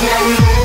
now we